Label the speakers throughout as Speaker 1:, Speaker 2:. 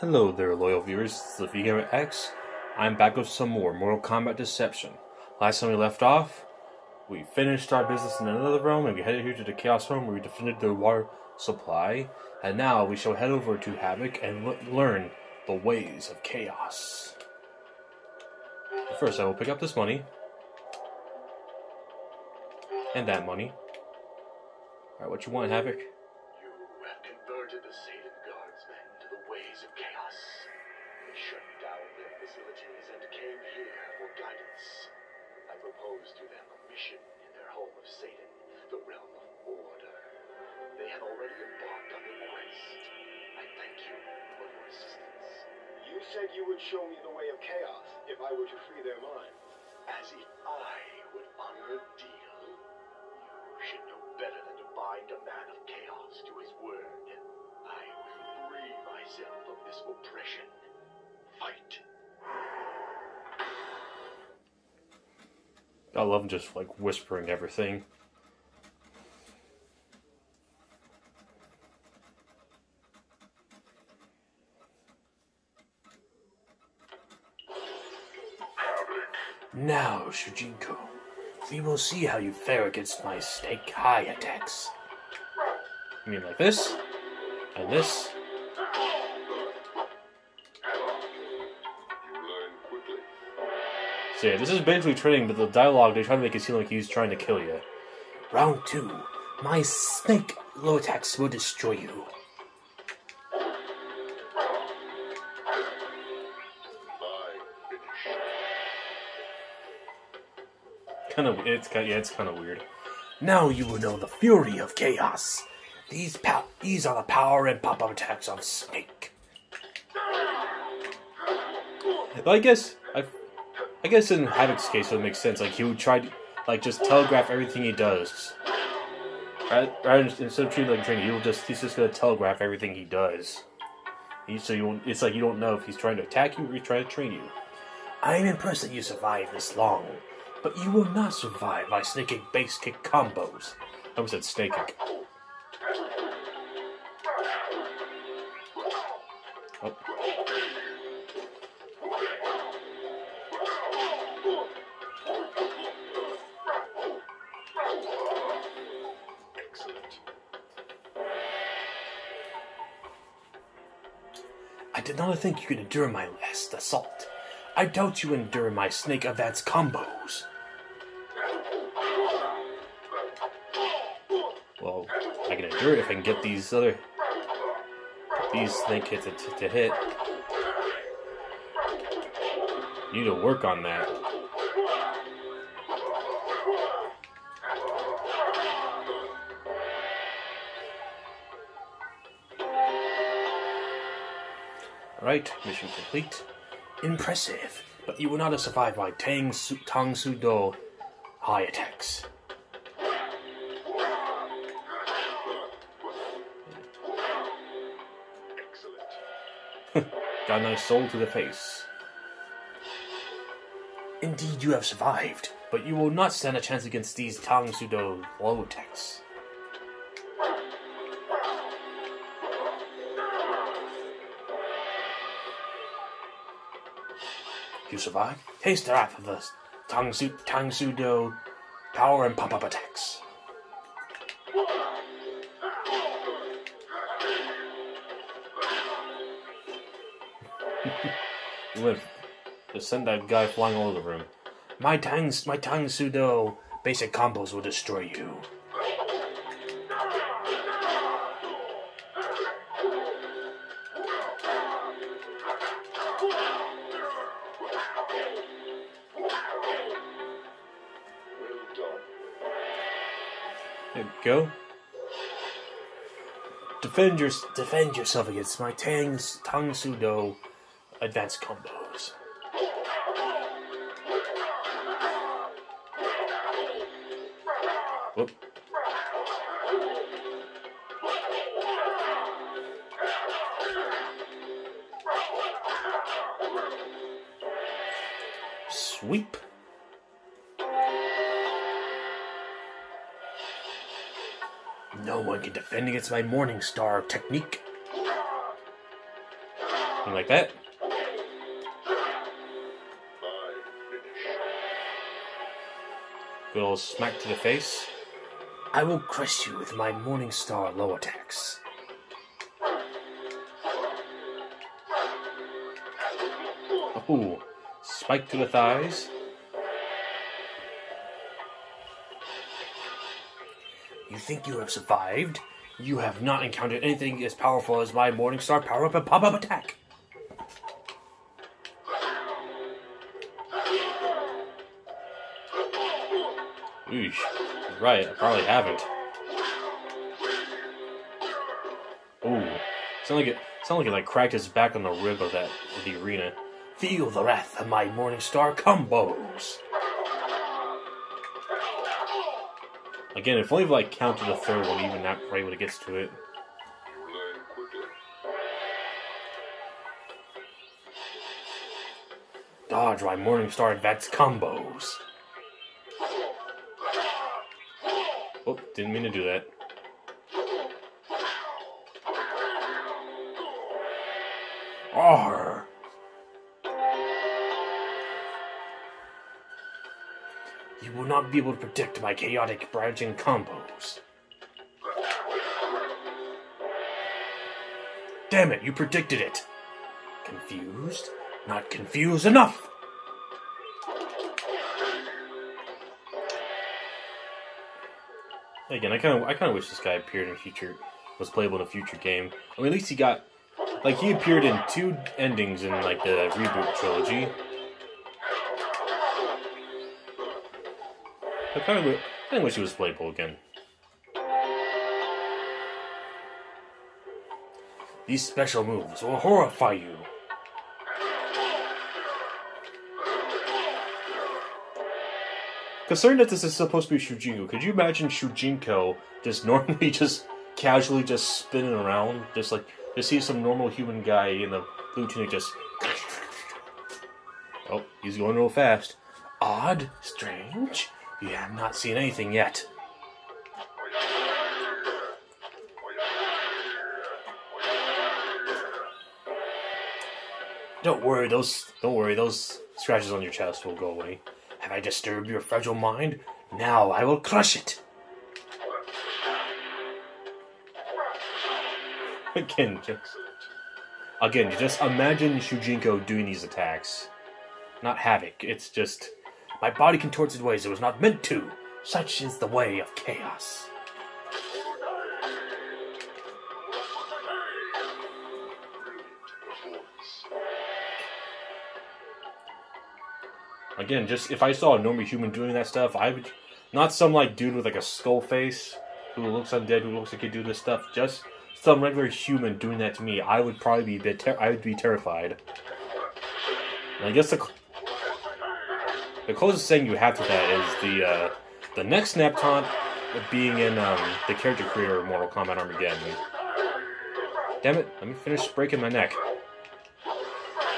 Speaker 1: Hello there, loyal viewers. Is the VGamer X. I'm back with some more Mortal Kombat Deception. Last time we left off, we finished our business in another realm and we headed here to the Chaos Realm where we defended the water supply. And now we shall head over to Havoc and le- learn the ways of chaos. First, I will pick up this money. And that money. Alright, what you want, Havoc?
Speaker 2: Shut down their facilities and came here for guidance. I proposed to them a mission in their home of Seido, the realm of order. They have already embarked on the quest. I thank you for your assistance.
Speaker 3: You said you would show me the way of chaos if I were to free their minds.
Speaker 2: As if I would honor a deal. You should know better than to bind a man of chaos to his word. I will free myself of this oppression. Fight.
Speaker 1: I love just like whispering everything. Now, Shujinko, we will see how you fare against my snake high attacks. You mean like this? And this? So yeah, this is basically training, but the dialogue, they try to make it seem like he's trying to kill you. Round two. My snake low attacks will destroy you. Kind of, it's kind, yeah, it's kind of weird. Now you will know the fury of chaos. These pow- these are the power and pop-up attacks of Snake. I guess I, guess in Havoc's case it would make sense. Like he would try to, like, just telegraph everything he does. Right, right. Instead of treating like training, he'll just he's just gonna telegraph everything he does. He, so you, it's like you don't know if he's trying to attack you or he's trying to train you. I am impressed that you survived this long, but you will not survive by snake base kick combos. I almost said snake kick. I did not think you could endure my last assault. I doubt you endure my snake advance combos. Well, I can endure it if I can get these other these snake hits to, to hit. You need to work on that. Alright, mission complete. Impressive, but you will not have survived my Tang Su- Tang Soo Do high attacks.
Speaker 3: Excellent.
Speaker 1: Got a nice soul to the face. Indeed, you have survived, but you will not stand a chance against these Tang Soo Do low attacks. You survive? Taste the wrath of the Tang, Su- Tang power and pop-up attacks. Went just send that guy flying all over the room. My Tang, my Tang Soo Do basic combos will destroy you. There you go. Defend your defend yourself against my Tang Tang Soo Do advanced combos. Defend against my Morning Star technique. You like that? Good old smack to the face. I will crush you with my Morning Star low attacks. Ooh, spike to the thighs. You think you have survived? You have not encountered anything as powerful as my Morning Star power up and pop up attack. Eesh. Right, I probably haven't. Ooh. Sound like it sound like it like cracked his back on the rib of that of the arena. Feel the wrath of my Morning Star combos. Again, if only like counted the third one, even that right when it gets to it. Dodge my Morning Star advanced combos. Oh, didn't mean to do that. Arr! Not be able to predict my chaotic branching combos. Damn it, you predicted it! Confused? Not confused enough! Again, I kind of, I kind of wish this guy appeared in future, was playable in a future game. I mean, at least he got, like, he appeared in two endings in like the reboot trilogy. I kind of, kind of wish he was playable again. These special moves will horrify you. Concerned that this is supposed to be Shujinko, could you imagine Shujinko just normally just casually just spinning around, just like to see some normal human guy in the blue tunic just. Oh, he's going real fast. Odd, strange. You have not seen anything yet. Don't worry, those don't worry, those scratches on your chest will go away. Have I disturbed your fragile mind? Now I will crush it. Again, just, again, just imagine Shujinko doing these attacks. Not havoc. It's just my body contorts in ways it was not meant to. Such is the way of chaos. Again, just if I saw a normal human doing that stuff, I would not some like dude with like a skull face who looks undead, who looks like he could do this stuff. Just some regular human doing that to me, I would probably be a bit. I would be terrified. And I guess the the closest thing you have to that is the uh, the next snap taunt being in um, the character creator of Mortal Kombat Armageddon. Damn it! Let me finish breaking my neck.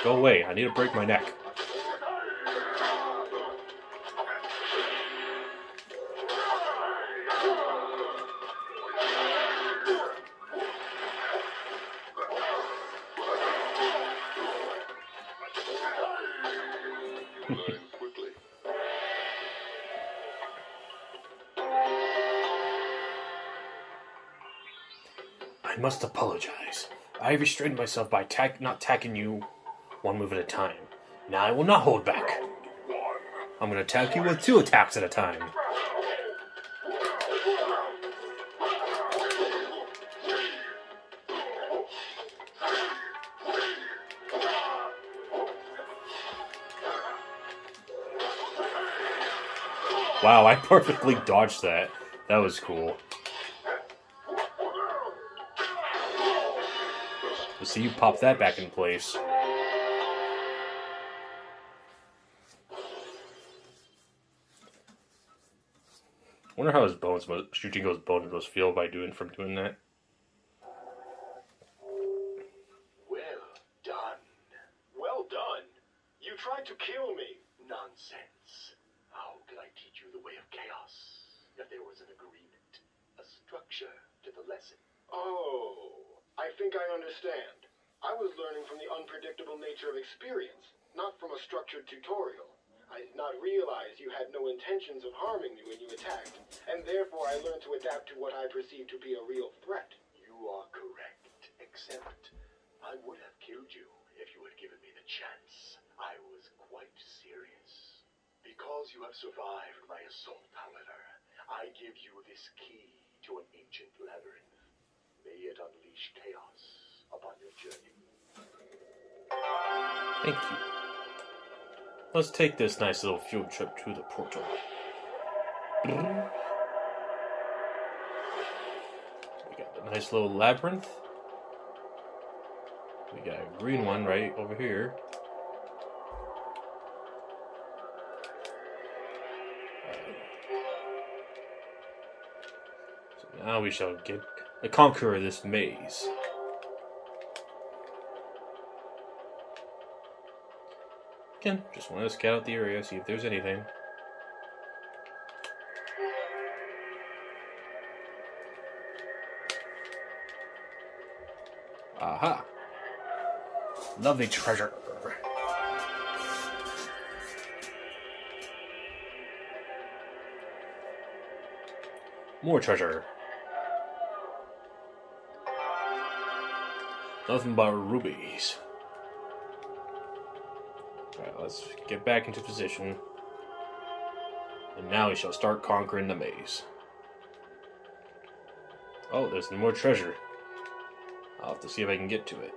Speaker 1: Go away! I need to break my neck. I must apologize. I restrained myself by tack- not attacking you one move at a time. Now I will not hold back. I'm going to attack you with two attacks at a time. Wow, I perfectly dodged that. That was cool. See you pop that back in place. Wonder how his bones, must, Shujinko's bones must feel by doing from doing that.
Speaker 2: Well done.
Speaker 3: Well done. You tried to kill me.
Speaker 2: Nonsense. How could I teach you the way of chaos if there was an agreement, a structure to the lesson?
Speaker 3: Oh, I think I understand. I was learning from the unpredictable nature of experience, not from a structured tutorial. I did not realize you had no intentions of harming me when you attacked, and therefore I learned to adapt to what I perceived to be a real threat.
Speaker 2: You are correct, except I would have killed you if you had given me the chance. I was quite serious. Because you have survived my assault, however, I give you this key to an ancient labyrinth. It unleash chaos upon your journey.
Speaker 1: Thank you. Let's take this nice little field trip to the portal. We got a nice little labyrinth. We got a green one right over here. So now we shall get the conquer this maze. Again, just want to scout out the area, see if there's anything. Aha! Lovely treasure. More treasure. Nothing but rubies. Alright, let's get back into position. And now we shall start conquering the maze. Oh, there's more treasure. I'll have to see if I can get to it.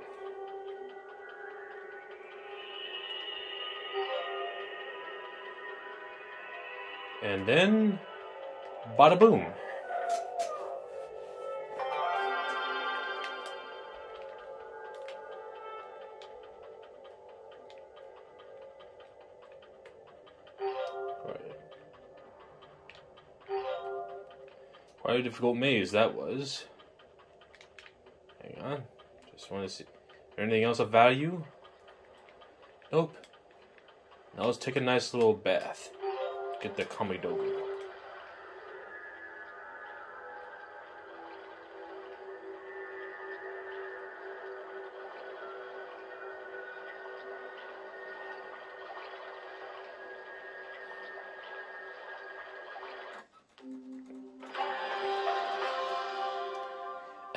Speaker 1: And then, bada boom. Quite a difficult maze that was. Hang on. Just want to see. Anything else of value? Nope. Now let's take a nice little bath. Get the Kamidogu.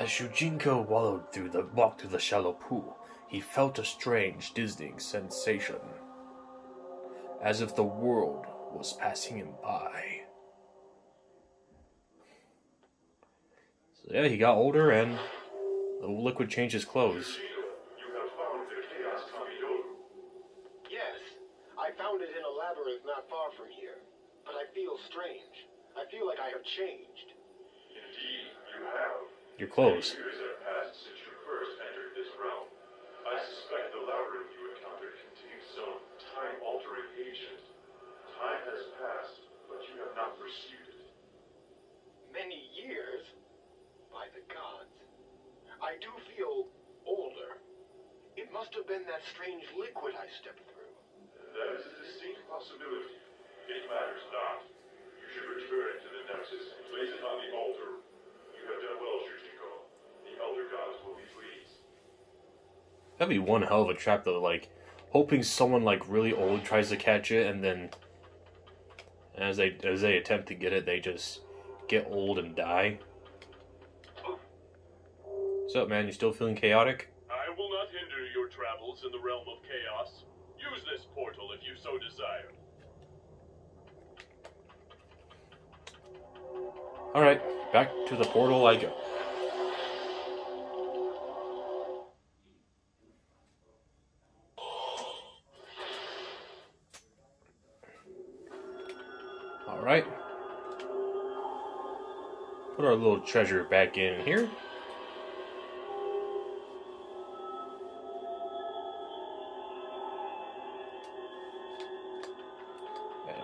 Speaker 1: As Shujinko wallowed through the walked through the shallow pool, he felt a strange, dizzying sensation, as if the world was passing him by. So yeah, he got older, and the liquid changed his clothes.
Speaker 2: You have found the Chaos Kamidogu.
Speaker 3: Yes, I found it in a labyrinth not far from here, but I feel strange. I feel like I have changed.
Speaker 2: Indeed, you have.
Speaker 1: Your clothes.
Speaker 2: Years have passed since you first entered this realm. I suspect the labyrinth you encountered contains some time-altering agent. Time has passed, but you have not perceived it.
Speaker 3: Many years? By the gods. I do feel older. It must have been that strange liquid I stepped through.
Speaker 2: That is a distinct possibility. It matters not. You should return to the Nexus and place it on the altar. You have done well, Shujinko. The Elder Gods will be pleased.
Speaker 1: That'd be one hell of a trap, though. Like hoping someone like really old tries to catch it, and then as they as they attempt to get it, they just get old and die. What's up, man? You still feeling chaotic?
Speaker 4: I will not hinder your travels in the realm of chaos. Use this portal if you so desire.
Speaker 1: All right, back to the portal I go. All right. Put our little treasure back in here.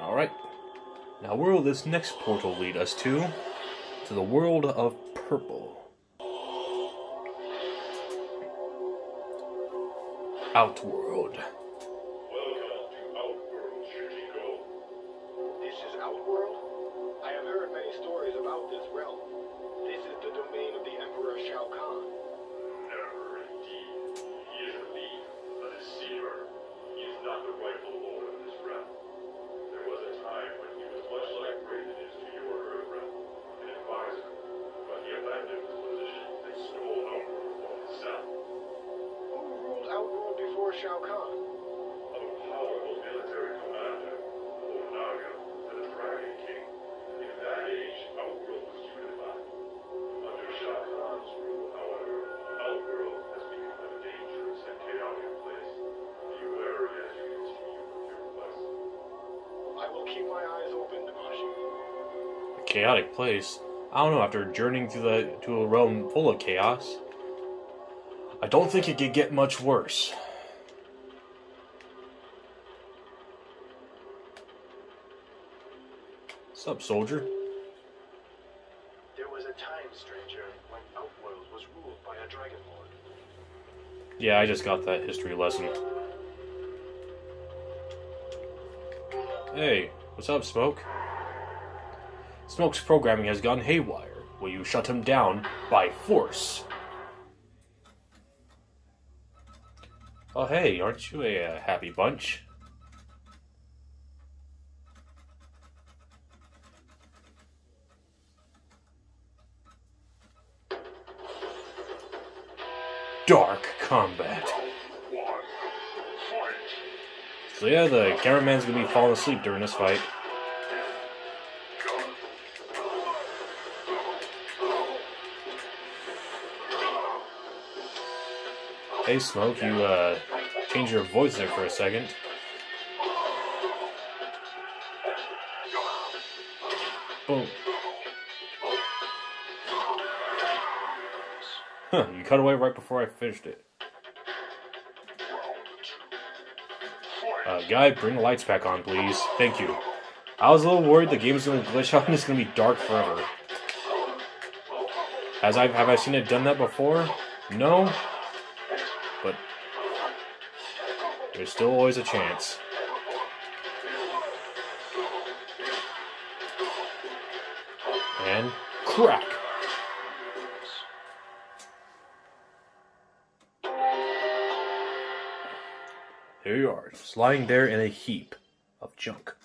Speaker 1: All right. Now, where will this next portal lead us to? To the world of purple. Outworld.
Speaker 2: Outworld?
Speaker 3: I have heard many stories about this realm. This is the domain of the Emperor Shao Kahn.
Speaker 4: Chaotic place.
Speaker 3: I
Speaker 1: don't know. After journeying through the to a realm full of chaos, I don't think it could get much worse. What's up, soldier?
Speaker 5: There was a time, stranger, when Outworld was ruled by a Dragon Lord.
Speaker 1: Yeah, I just got that history lesson. Hey, what's up, Smoke? Smoke's programming has gone haywire. Will you shut him down by force? Oh, hey, aren't you a, uh happy bunch? Dark
Speaker 4: Kombat.
Speaker 1: So yeah, the cameraman's gonna be falling asleep during this fight. Hey Smoke, you uh changed your voice there for a second. Boom. Huh, you cut away right before I finished it. Uh, guy, bring the lights back on, please. Thank you. I was a little worried the game was going to glitch out and it's going to be dark forever. Has I have I seen it done that before? No, there's still always a chance. And crack. Here you are, just lying there in a heap of junk.